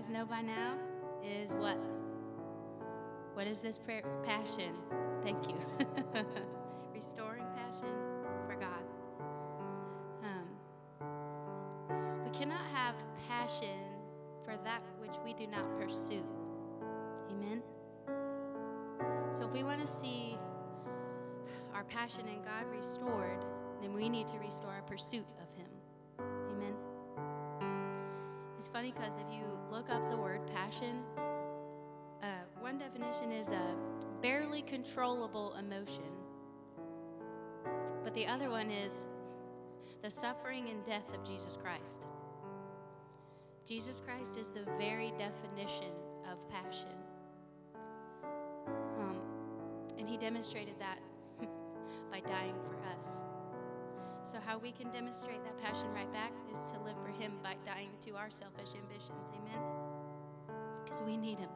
guys know by now is what? What is this prayer? Passion. Thank you. Restoring passion for God. Um, we cannot have passion for that which we do not pursue. Amen? So if we want to see our passion in God restored, then we need to restore our pursuit It's funny because if you look up the word passion, uh, one definition is a barely controllable emotion, but the other one is the suffering and death of Jesus Christ. Jesus Christ is the very definition of passion. Um, and he demonstrated that by dying for us. So, how we can demonstrate that passion right back is to live for Him by dying to our selfish ambitions. Amen? Because we need Him.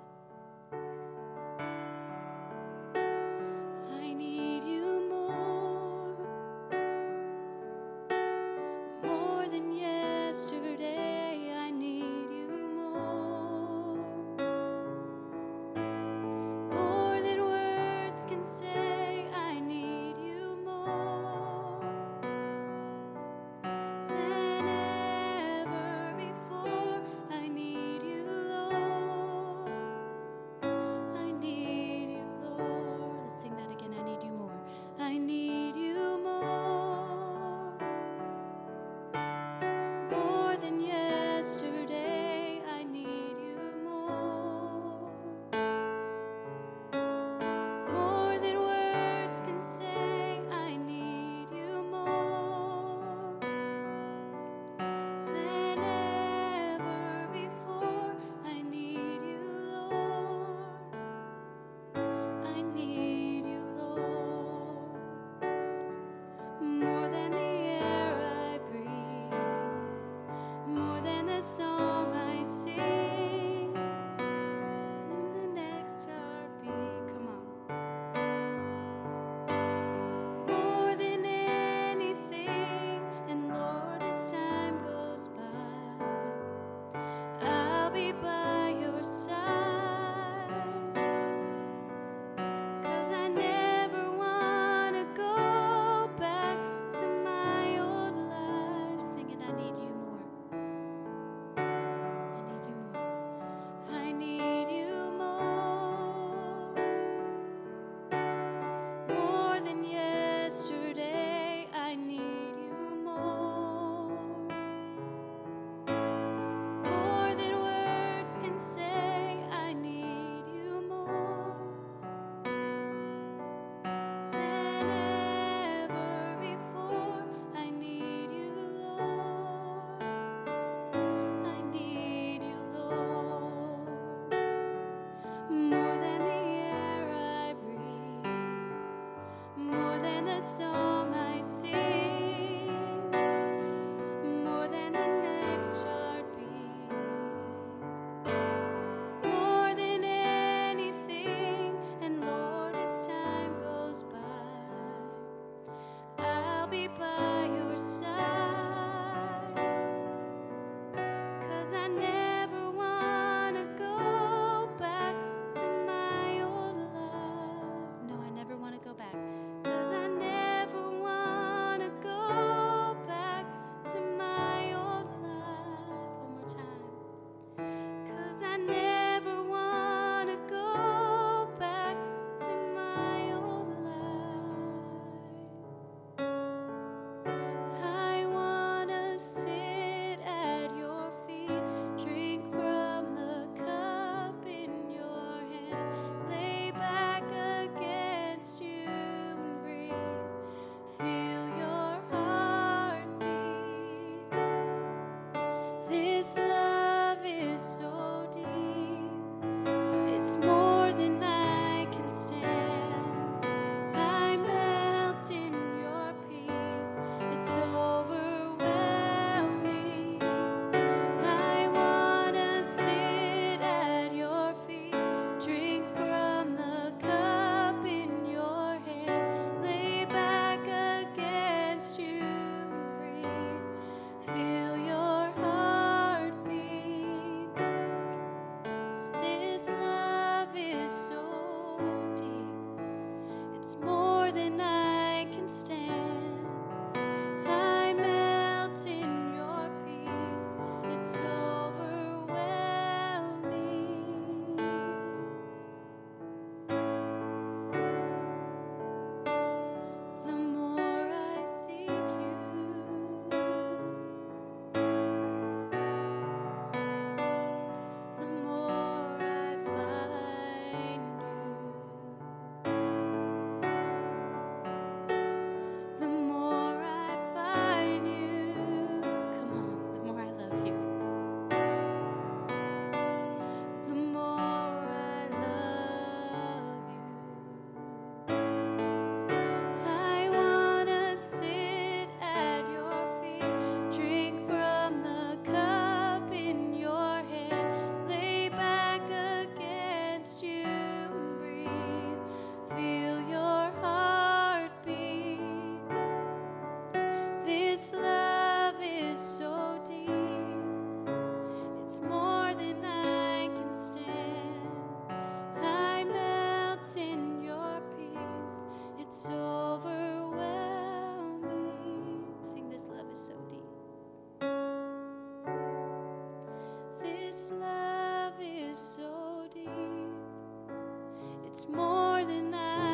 It's more than I.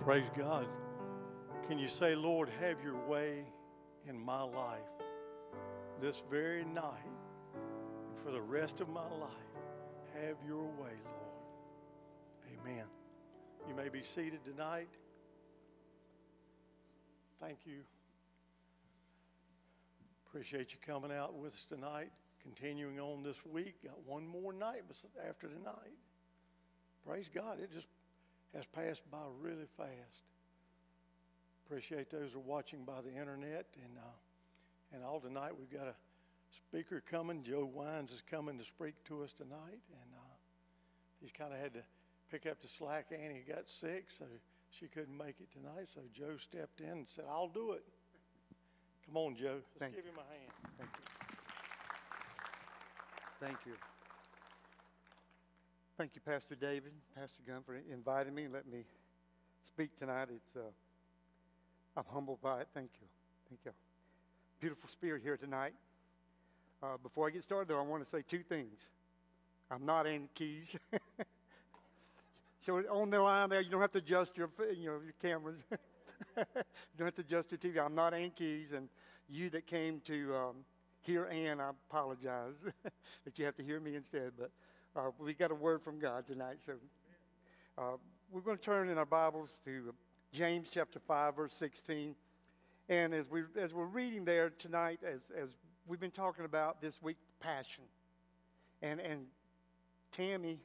Praise God. Can you say, Lord, have your way in my life this very night and for the rest of my life? Have your way, Lord. Amen. You may be seated tonight. Thank you. Appreciate you coming out with us tonight. Continuing on this week, got one more night after tonight. Praise God. It just has passed by really fast. Appreciate those who are watching by the internet. And, uh, and all tonight, we've got a speaker coming. Joe Wynes is coming to speak to us tonight. And uh, he's kind of had to pick up the slack. Annie got sick, so she couldn't make it tonight. So Joe stepped in and said, I'll do it. Come on, Joe. Let's Thank give you. him a hand. Thank you. Thank you. Thank you, Pastor David, Pastor Gunn, for inviting me and letting me speak tonight. It's uh, I'm humbled by it. Thank you. Thank you. Beautiful spirit here tonight. Uh, before I get started, though, I want to say two things. I'm not Andy Keys. so on the line there, you don't have to adjust your, you know, your cameras. you don't have to adjust your TV. I'm not Ann Keys, and you that came to um, hear Ann, I apologize that you have to hear me instead. But uh, we got a word from God tonight, so uh, we're going to turn in our Bibles to James chapter five, verse sixteen. And as we as we're reading there tonight, as as we've been talking about this week, passion, and and Tammy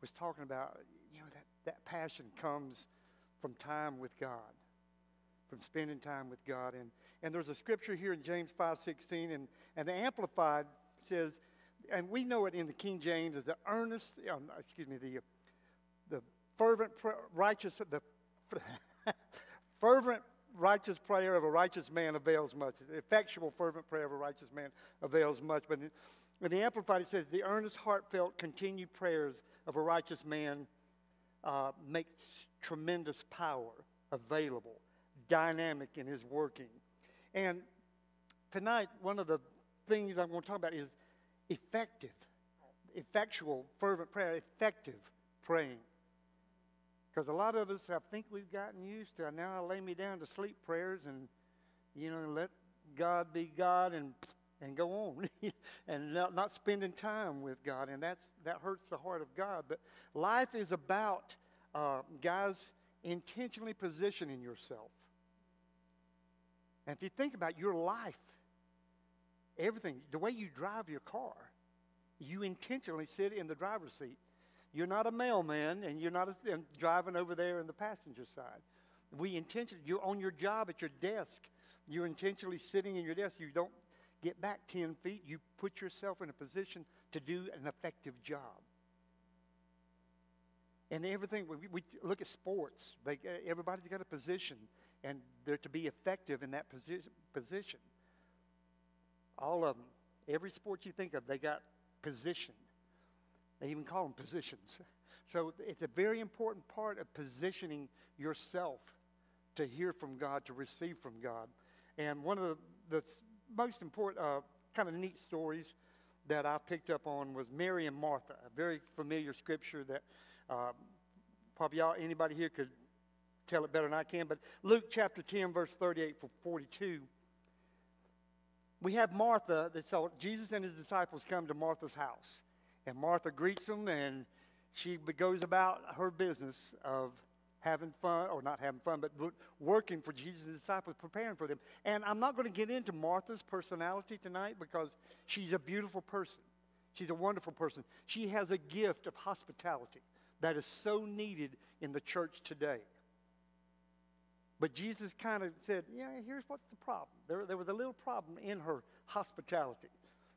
was talking about, you know, that that passion comes from time with God from spending time with God. And, and there's a scripture here in James 5.16, and, and the Amplified says, and we know it in the King James as the earnest, um, excuse me, the, the fervent, righteous, the fervent, righteous prayer of a righteous man avails much. The effectual, fervent prayer of a righteous man avails much. But in, in the Amplified, it says, the earnest, heartfelt, continued prayers of a righteous man uh, makes tremendous power available dynamic in his working. And tonight, one of the things I'm going to talk about is effective, effectual, fervent prayer, effective praying. Because a lot of us, I think we've gotten used to now I lay me down to sleep prayers and, you know, let God be God and and go on and not, not spending time with God. And that's, that hurts the heart of God. But life is about, uh, guys, intentionally positioning yourself and if you think about your life, everything, the way you drive your car, you intentionally sit in the driver's seat. You're not a mailman and you're not a, driving over there in the passenger side. We intentionally, you're on your job at your desk. You're intentionally sitting in your desk. You don't get back 10 feet. You put yourself in a position to do an effective job. And everything, we, we look at sports. They, everybody's got a position and they're to be effective in that posi- position. All of them, every sport you think of, they got positioned. They even call them positions. So it's a very important part of positioning yourself to hear from God, to receive from God. And one of the, the most important, uh, kind of neat stories that I picked up on was Mary and Martha, a very familiar scripture that uh, probably y'all, anybody here could tell it better than I can, but Luke chapter 10, verse 38 for 42. We have Martha that saw Jesus and his disciples come to Martha's house. And Martha greets them and she goes about her business of having fun, or not having fun, but working for Jesus' disciples, preparing for them. And I'm not going to get into Martha's personality tonight because she's a beautiful person. She's a wonderful person. She has a gift of hospitality that is so needed in the church today. But Jesus kind of said, Yeah, here's what's the problem. There, there was a little problem in her hospitality.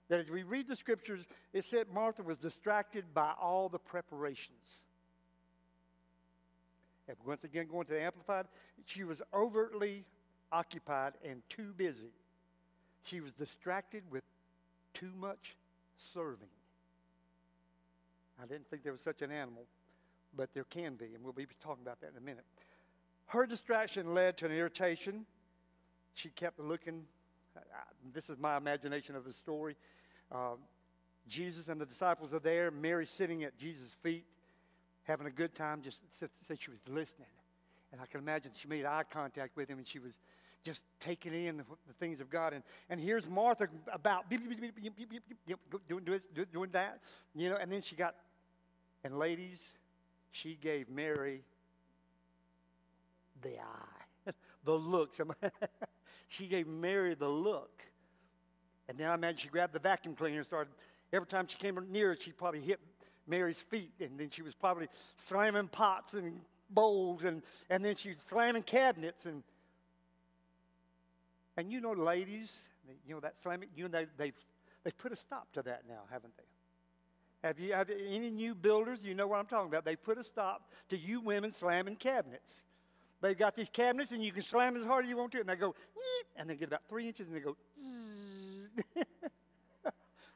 That as we read the scriptures, it said Martha was distracted by all the preparations. And once again, going to the Amplified, she was overtly occupied and too busy. She was distracted with too much serving. I didn't think there was such an animal, but there can be, and we'll be talking about that in a minute. Her distraction led to an irritation. She kept looking. This is my imagination of the story. Uh, Jesus and the disciples are there. Mary sitting at Jesus' feet, having a good time, just said she was listening. And I can imagine she made eye contact with him and she was just taking in the, the things of God. And, and here's Martha about doing, doing, doing that, you know, and then she got, and ladies, she gave Mary the eye, the look. she gave Mary the look. And then I imagine she grabbed the vacuum cleaner and started, every time she came near it, she probably hit Mary's feet. And then she was probably slamming pots and bowls, and, and then she was slamming cabinets. And And you know, ladies, you know that slamming, you know, they, they've, they've put a stop to that now, haven't they? Have you, have any new builders, you know what I'm talking about? They put a stop to you women slamming cabinets. They've got these cabinets, and you can slam as hard as you want to, and they go, and they get about three inches, and they go,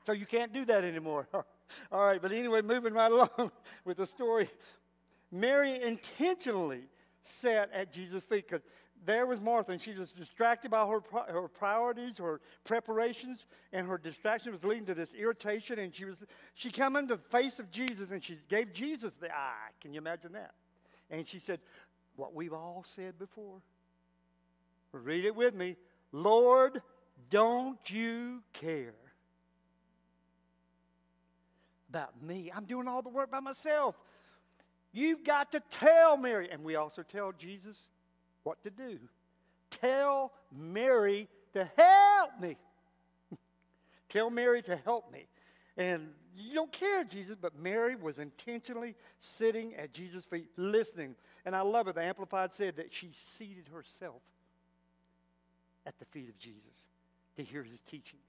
so you can't do that anymore. All right, but anyway, moving right along with the story. Mary intentionally sat at Jesus' feet because there was Martha, and she was distracted by her, her priorities, her preparations, and her distraction was leading to this irritation. And she was she come into the face of Jesus, and she gave Jesus the eye. Can you imagine that? And she said, "What we've all said before. Read it with me, Lord, don't you care about me? I'm doing all the work by myself. You've got to tell Mary, and we also tell Jesus." what to do. Tell Mary to help me. Tell Mary to help me. And you don't care, Jesus, but Mary was intentionally sitting at Jesus' feet, listening. And I love it. The Amplified said that she seated herself at the feet of Jesus to hear his teachings.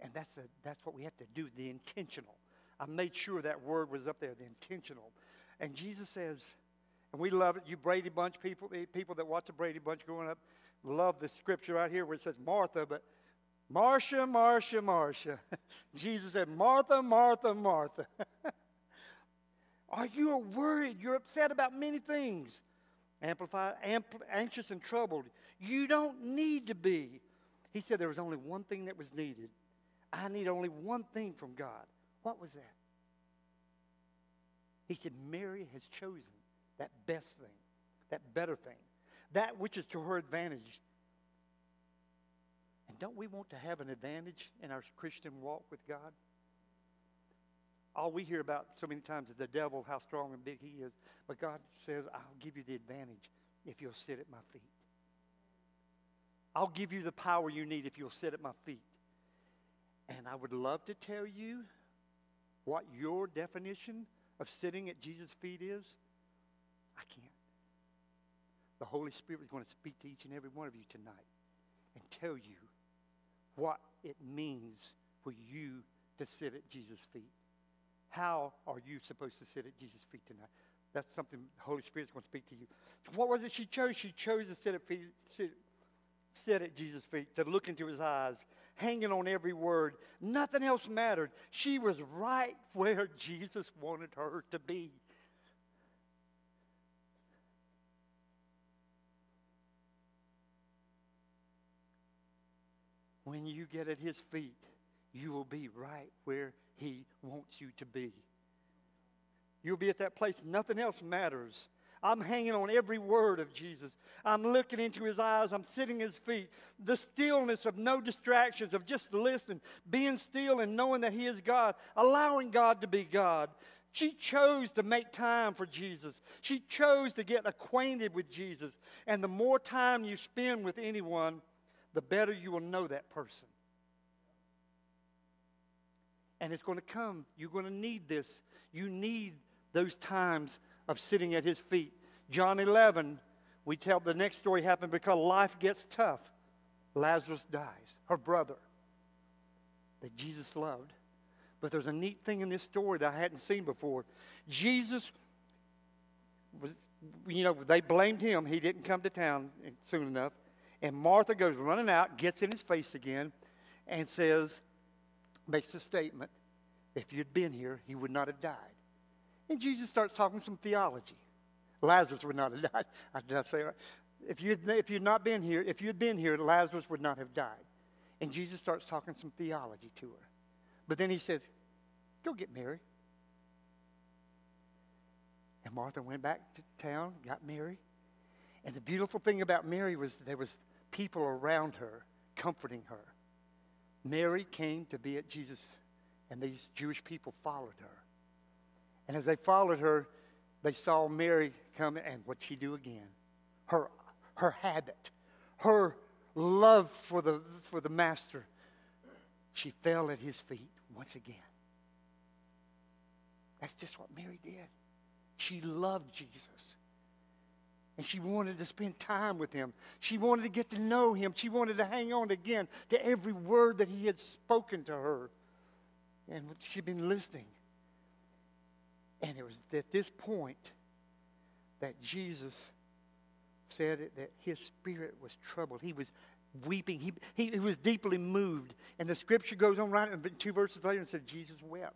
And that's, a, that's what we have to do the intentional. I made sure that word was up there, the intentional. And Jesus says, and we love it. You Brady Bunch people, eh, people that watch the Brady Bunch growing up, love the scripture right here where it says Martha, but Marcia, Marcia, Marcia. Jesus said, Martha, Martha, Martha. Are you worried? You're upset about many things. Amplified, ampl- anxious, and troubled. You don't need to be. He said there was only one thing that was needed. I need only one thing from God. What was that? He said, Mary has chosen that best thing, that better thing, that which is to her advantage. Don't we want to have an advantage in our Christian walk with God? All we hear about so many times is the devil, how strong and big he is. But God says, I'll give you the advantage if you'll sit at my feet. I'll give you the power you need if you'll sit at my feet. And I would love to tell you what your definition of sitting at Jesus' feet is. I can't. The Holy Spirit is going to speak to each and every one of you tonight and tell you what it means for you to sit at Jesus' feet. How are you supposed to sit at Jesus' feet tonight? That's something the Holy Spirit's going to speak to you. What was it she chose? She chose to sit at, feet, sit, sit at Jesus' feet, to look into his eyes, hanging on every word. Nothing else mattered. She was right where Jesus wanted her to be. When you get at his feet, you will be right where he wants you to be. You'll be at that place. Nothing else matters. I'm hanging on every word of Jesus. I'm looking into his eyes. I'm sitting at his feet. The stillness of no distractions, of just listening, being still and knowing that he is God, allowing God to be God. She chose to make time for Jesus. She chose to get acquainted with Jesus. And the more time you spend with anyone, the better you will know that person. And it's going to come. You're going to need this. You need those times of sitting at his feet. John 11, we tell the next story happened because life gets tough. Lazarus dies, her brother that Jesus loved. But there's a neat thing in this story that I hadn't seen before. Jesus was, you know, they blamed him. He didn't come to town soon enough. And Martha goes running out, gets in his face again, and says, makes a statement if you'd been here, he would not have died. And Jesus starts talking some theology. Lazarus would not have died. I did not say right. If you'd, if you'd not been here, if you'd been here, Lazarus would not have died. And Jesus starts talking some theology to her. But then he says, Go get Mary. And Martha went back to town, got Mary. And the beautiful thing about Mary was there was people around her comforting her. Mary came to be at Jesus, and these Jewish people followed her. And as they followed her, they saw Mary come, and what she do again? Her, her habit, her love for the, for the Master. She fell at his feet once again. That's just what Mary did. She loved Jesus. And she wanted to spend time with him. She wanted to get to know him. She wanted to hang on again to every word that he had spoken to her. And she'd been listening. And it was at this point that Jesus said that his spirit was troubled. He was weeping. He, he, he was deeply moved. And the scripture goes on right two verses later and said, Jesus wept.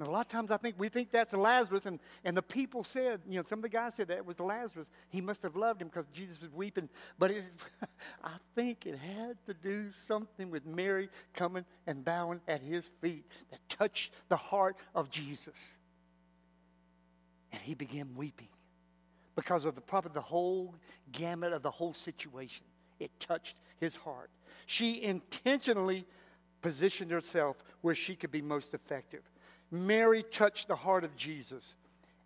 A lot of times I think we think that's Lazarus, and, and the people said, you know, some of the guys said that was Lazarus. He must have loved him because Jesus was weeping. But I think it had to do something with Mary coming and bowing at his feet that touched the heart of Jesus. And he began weeping because of the probably the whole gamut of the whole situation. It touched his heart. She intentionally positioned herself where she could be most effective. Mary touched the heart of Jesus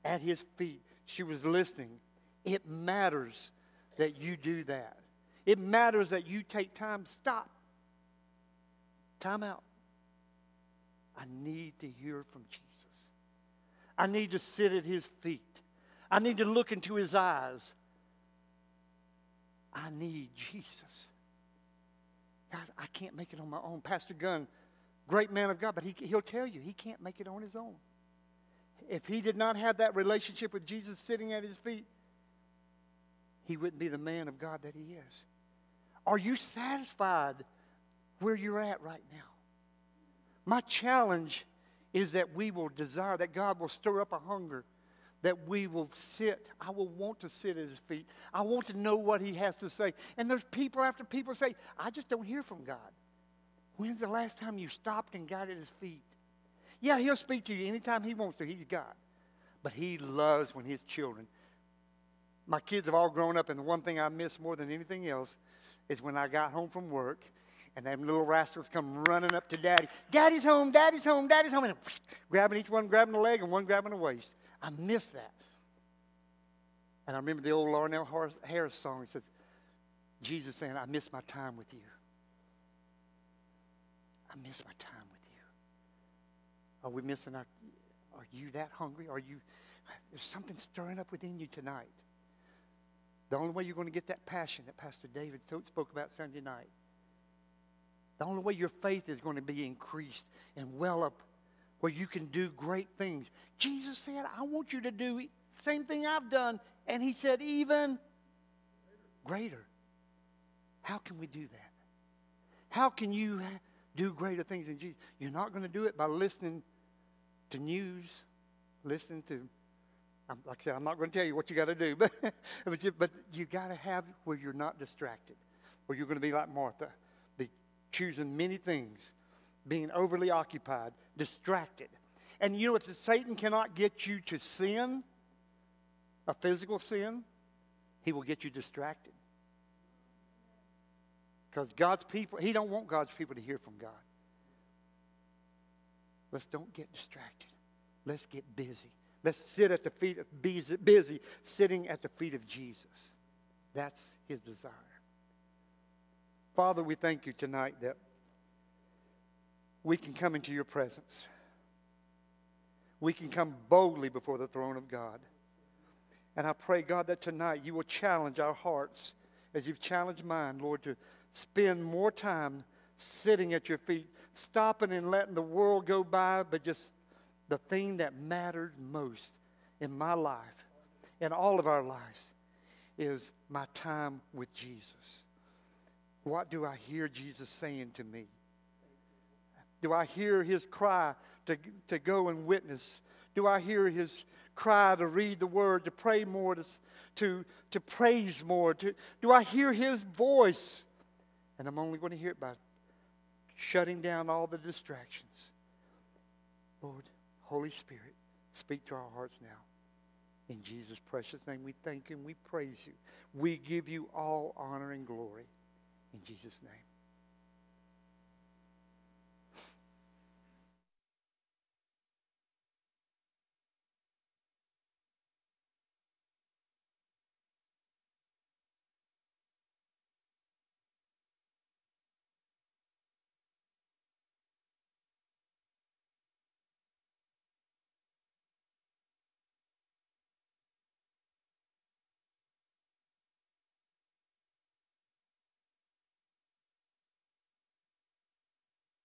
at his feet. She was listening. It matters that you do that. It matters that you take time. Stop. Time out. I need to hear from Jesus. I need to sit at his feet. I need to look into his eyes. I need Jesus. God, I can't make it on my own. Pastor Gunn, great man of God, but he, he'll tell you he can't make it on his own. If he did not have that relationship with Jesus sitting at his feet, he wouldn't be the man of God that he is. Are you satisfied where you're at right now? My challenge is that we will desire, that God will stir up a hunger that we will sit. I will want to sit at his feet. I want to know what he has to say. And there's people after people say, I just don't hear from God. When's the last time you stopped and got at his feet? Yeah, he'll speak to you anytime he wants to. He's God. But he loves when his children. My kids have all grown up, and the one thing I miss more than anything else is when I got home from work and them little rascals come running up to daddy. Daddy's home, daddy's home, daddy's home, and grabbing each one, grabbing the leg, and one grabbing the waist. I miss that. And I remember the old Larnell Harris song. It says, Jesus saying, I miss my time with you. I miss my time with you. Are we missing our, are you that hungry? Are you, there's something stirring up within you tonight. The only way you're going to get that passion that Pastor David spoke about Sunday night, the only way your faith is going to be increased and well up where you can do great things. Jesus said, I want you to do the same thing I've done. And he said, even greater. How can we do that? How can you do greater things in Jesus? You're not going to do it by listening to news, listening to, like I said, I'm not going to tell you what you got to do, but, but you, but you got to have where you're not distracted, where you're going to be like Martha, be choosing many things being overly occupied, distracted. And you know what? Satan cannot get you to sin, a physical sin, he will get you distracted. Because God's people, he don't want God's people to hear from God. Let's don't get distracted. Let's get busy. Let's sit at the feet of busy, busy sitting at the feet of Jesus. That's his desire. Father, we thank you tonight that we can come into your presence. We can come boldly before the throne of God. And I pray, God, that tonight you will challenge our hearts as you've challenged mine, Lord, to spend more time sitting at your feet, stopping and letting the world go by, but just the thing that matters most in my life, in all of our lives, is my time with Jesus. What do I hear Jesus saying to me? Do I hear his cry to, to go and witness? Do I hear his cry to read the word, to pray more, to, to, to praise more? To, do I hear his voice? And I'm only going to hear it by shutting down all the distractions. Lord, Holy Spirit, speak to our hearts now. In Jesus' precious name, we thank you and we praise you. We give you all honor and glory. In Jesus' name.